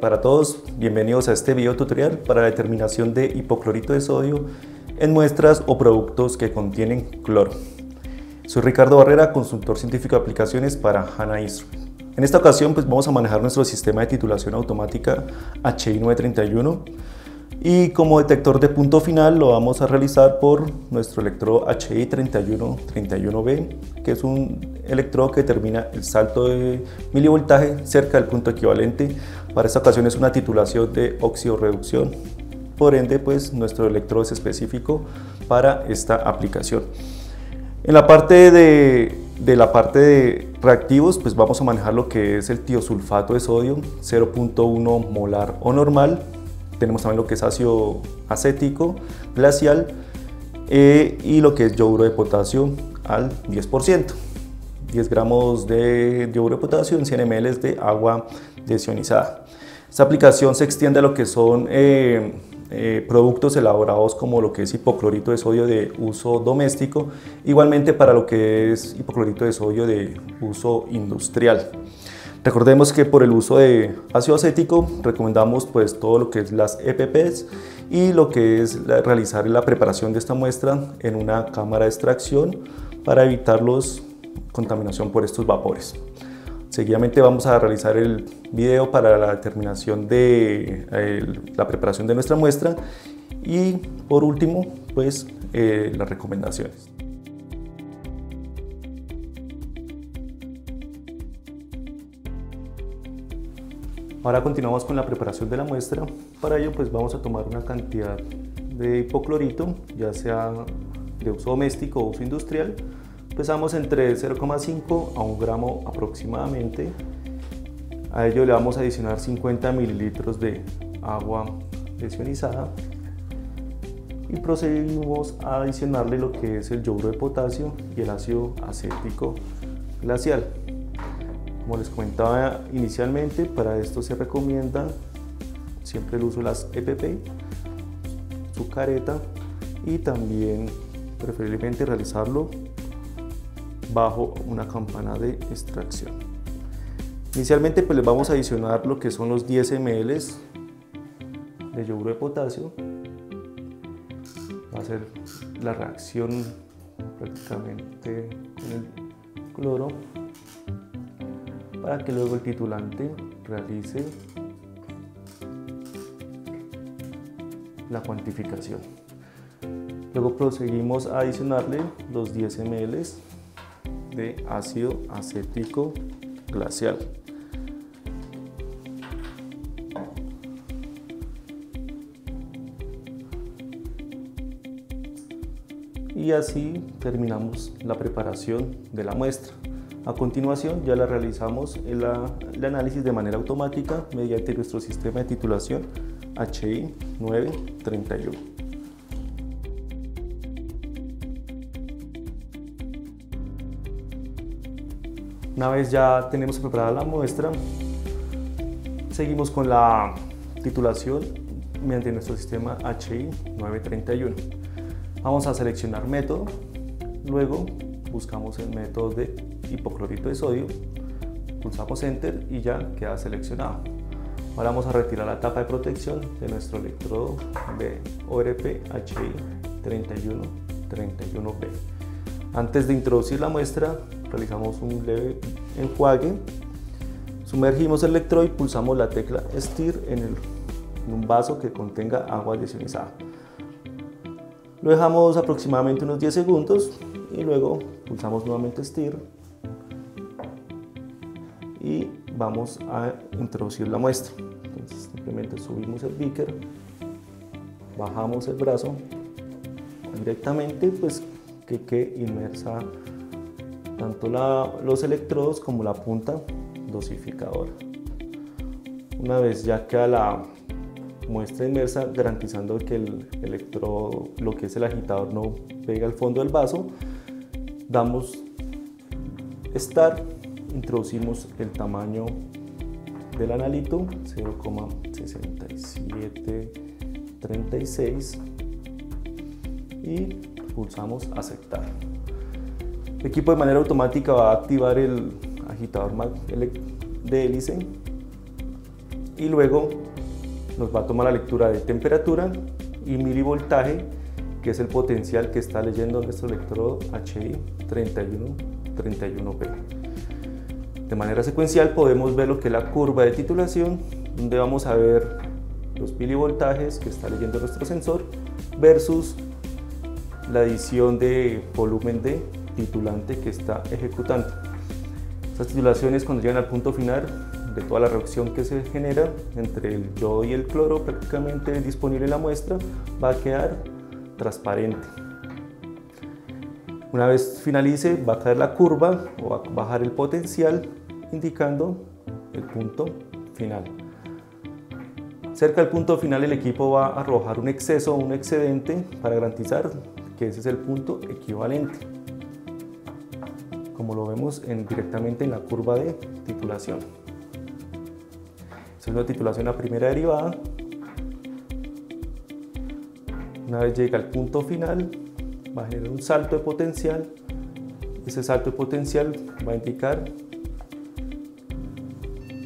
para todos, bienvenidos a este video tutorial para la determinación de hipoclorito de sodio en muestras o productos que contienen cloro. Soy Ricardo Barrera, consultor científico de aplicaciones para HANA Instrument. En esta ocasión pues vamos a manejar nuestro sistema de titulación automática HI 931 y como detector de punto final lo vamos a realizar por nuestro electrodo HI 3131B, que es un electrodo que determina el salto de milivoltaje cerca del punto equivalente. Para esta ocasión es una titulación de óxido reducción. Por ende, pues nuestro electrodo es específico para esta aplicación. En la parte de, de la parte de reactivos, pues vamos a manejar lo que es el tiosulfato de sodio, 0.1 molar o normal, tenemos también lo que es ácido acético glacial eh, y lo que es yoduro de potasio al 10%. 10 gramos de yoduro de potasio en 100 ml de agua desionizada. Esta aplicación se extiende a lo que son eh, eh, productos elaborados como lo que es hipoclorito de sodio de uso doméstico, igualmente para lo que es hipoclorito de sodio de uso industrial. Recordemos que por el uso de ácido acético recomendamos pues todo lo que es las EPPs y lo que es realizar la preparación de esta muestra en una cámara de extracción para evitar la contaminación por estos vapores. Seguidamente vamos a realizar el video para la determinación de la preparación de nuestra muestra y por último pues eh, las recomendaciones. Ahora continuamos con la preparación de la muestra. Para ello pues vamos a tomar una cantidad de hipoclorito, ya sea de uso doméstico o uso industrial. Pesamos entre 0,5 a 1 gramo aproximadamente. A ello le vamos a adicionar 50 mililitros de agua desionizada y procedimos a adicionarle lo que es el yoduro de potasio y el ácido acético glacial. Como les comentaba inicialmente, para esto se recomienda siempre el uso de las EPP, su careta y también preferiblemente realizarlo bajo una campana de extracción. Inicialmente pues les vamos a adicionar lo que son los 10 ml de yoduro de potasio. Va a ser la reacción prácticamente con el cloro para que luego el titulante realice la cuantificación. Luego proseguimos a adicionarle los 10 ml de ácido acético glacial. Y así terminamos la preparación de la muestra. A continuación ya la realizamos el, análisis de manera automática mediante nuestro sistema de titulación HI 931. Una vez ya tenemos preparada la muestra, seguimos con la titulación mediante nuestro sistema HI 931. Vamos a seleccionar método, luego buscamos el método de hipoclorito de sodio, pulsamos Enter y ya queda seleccionado. Ahora vamos a retirar la tapa de protección de nuestro electrodo de ORP HI 3131B. Antes de introducir la muestra, realizamos un leve enjuague, sumergimos el electrodo y pulsamos la tecla Stir en, un vaso que contenga agua desionizada. Lo dejamos aproximadamente unos 10 segundos y luego pulsamos nuevamente Stir y vamos a introducir la muestra. Entonces simplemente subimos el beaker, bajamos el brazo directamente, pues que quede inmersa tanto los electrodos como la punta dosificadora. Una vez ya queda la muestra inmersa, garantizando que el electrodo, lo que es el agitador, no pega al fondo del vaso, damos Start introducimos el tamaño del analito 0,6736 y pulsamos aceptar. Equipo de manera automática va a activar el agitador de hélice y luego nos va a tomar la lectura de temperatura y milivoltaje que es el potencial que está leyendo nuestro electrodo HI 3131P. De manera secuencial podemos ver lo que es la curva de titulación, donde vamos a ver los milivoltajes que está leyendo nuestro sensor versus la adición de volumen de titulante que está ejecutando. Estas titulaciones cuando llegan al punto final de toda la reacción que se genera entre el yodo y el cloro prácticamente disponible en la muestra va a quedar transparente. Una vez finalice va a caer la curva o va a bajar el potencial indicando el punto final. Cerca del punto final el equipo va a arrojar un exceso o un excedente para garantizar que ese es el punto equivalente como lo vemos en, directamente en la curva de titulación. Es la titulación a primera derivada. Una vez llega al punto final, va a generar un salto de potencial. Ese salto de potencial va a indicar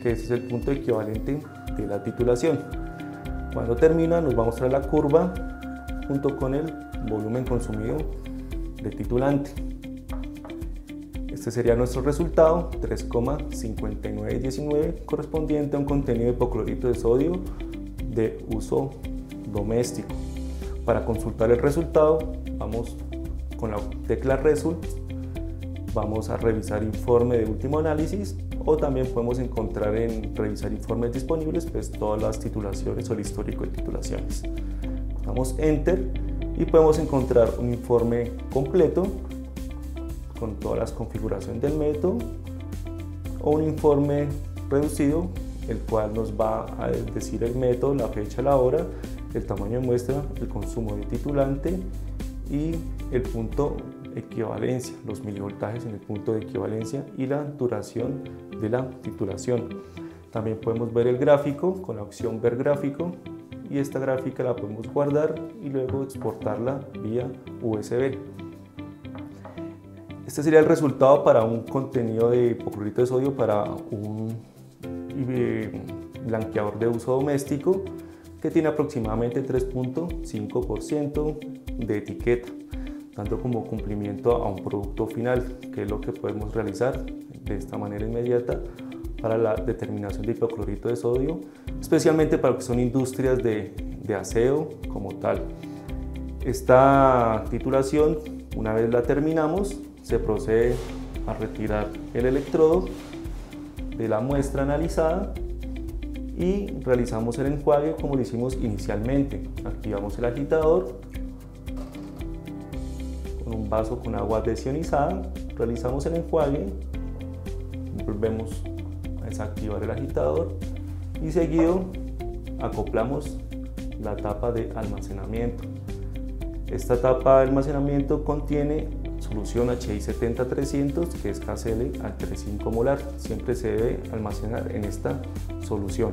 que ese es el punto equivalente de la titulación. Cuando termina nos va a mostrar la curva junto con el volumen consumido de titulante. Este sería nuestro resultado, 3,5919, correspondiente a un contenido de hipoclorito de sodio de uso doméstico. Para consultar el resultado, vamos con la tecla Result, vamos a revisar informe de último análisis o también podemos encontrar en revisar informes disponibles pues todas las titulaciones o el histórico de titulaciones. Damos Enter y podemos encontrar un informe completo con todas las configuraciones del método o un informe reducido el cual nos va a decir el método, la fecha, la hora, el tamaño de muestra, el consumo de titulante y el punto equivalencia, los milivoltajes en el punto de equivalencia y la duración de la titulación. También podemos ver el gráfico con la opción ver gráfico y esta gráfica la podemos guardar y luego exportarla vía USB. Este sería el resultado para un contenido de hipoclorito de sodio para un eh, blanqueador de uso doméstico que tiene aproximadamente 3.5% de etiqueta, dando como cumplimiento a un producto final, que es lo que podemos realizar de esta manera inmediata para la determinación de hipoclorito de sodio, especialmente para lo que son industrias de, de aseo como tal. Esta titulación, una vez la terminamos, se procede a retirar el electrodo de la muestra analizada y realizamos el enjuague como lo hicimos inicialmente. Activamos el agitador con un vaso con agua desionizada, realizamos el enjuague, volvemos a desactivar el agitador y seguido acoplamos la tapa de almacenamiento. Esta tapa de almacenamiento contiene solución HI 70-300 que es KCl al 3,5 molar. Siempre se debe almacenar en esta solución.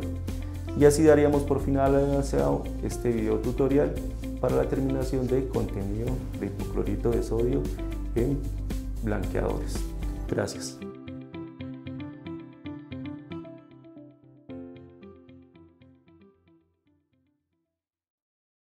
Y así daríamos por finalizado este video tutorial para la terminación de contenido de hipoclorito de sodio en blanqueadores. Gracias.